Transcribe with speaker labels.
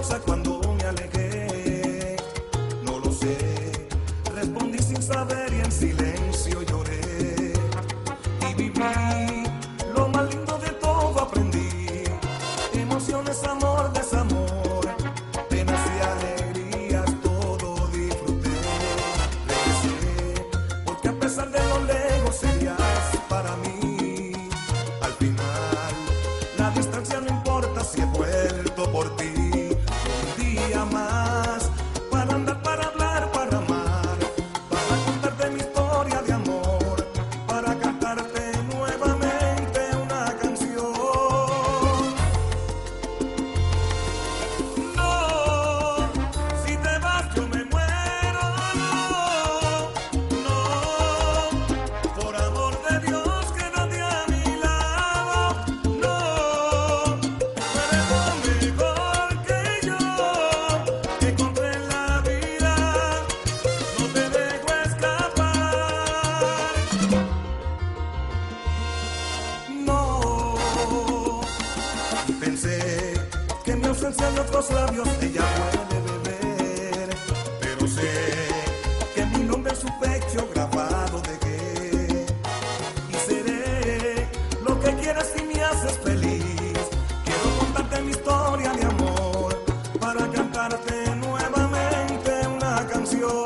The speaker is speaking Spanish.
Speaker 1: causa cuando me alejé. No lo sé, respondí sin saber y en silencio lloré. Y viví lo más lindo de todo aprendí. Emociones, amor, desamor, penas y alegrías, todo disfruté. Regresé, porque a pesar de lo lejos serías para mí. labios ella puede beber, pero sé que mi nombre es su pecho grabado de qué. Y seré lo que quieras si me haces feliz. Quiero contarte mi historia de amor para cantarte nuevamente una canción.